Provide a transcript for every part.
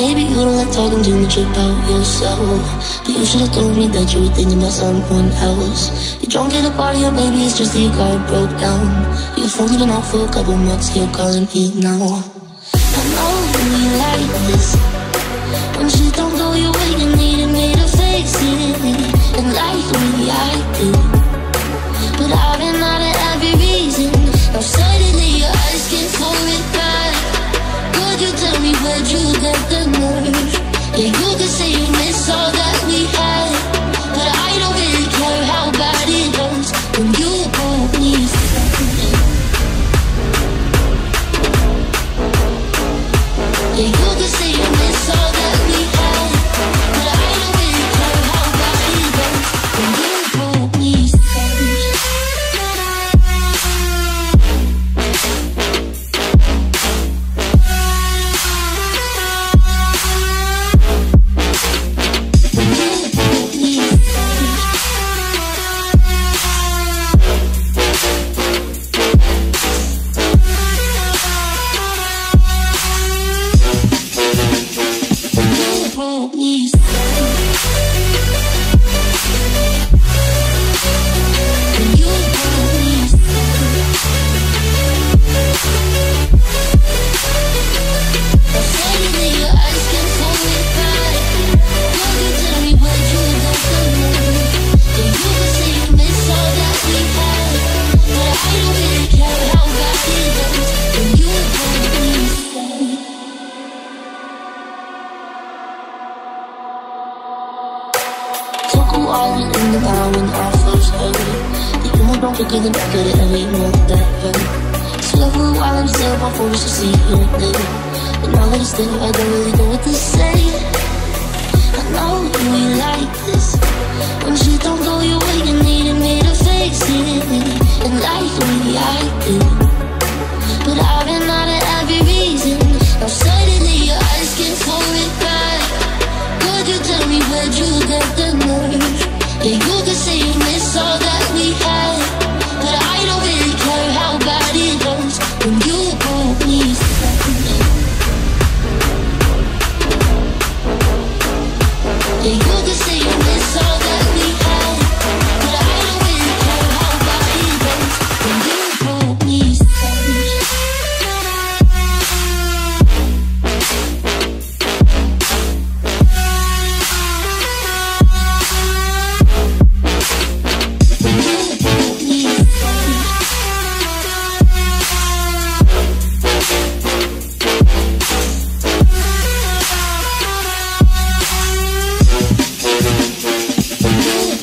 Maybe you don't like talking too much about yourself. But you should have told me that you were thinking about someone else. You're drunk at a party, or maybe it's just that your car broke down. You've only been out for a couple months, you're calling me now. I know you like this. When shit don't go your way, you need me to fix it. And like me, I do. But I've been out of every reason. Now suddenly you're asking for it back. Could you where'd you get the nerve? Yeah, you could say all that we had. But I don't really care how bad it when you me. Yeah, you could say don't forget the back of it every moment that hurt. Still for a while I'm still my forced to see you there. But now that it's there, I don't really know what to say. I know you like this. When shit don't go your way, you needed me to fix it. And like me, I did. But I've been out of every reason. Now suddenly you're asking for it back. Could you tell me where'd you get the nerve? Yeah, you you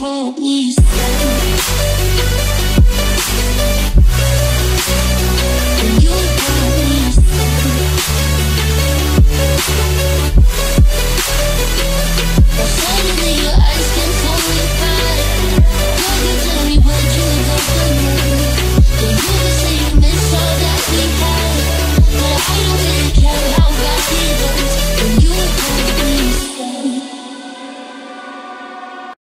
Me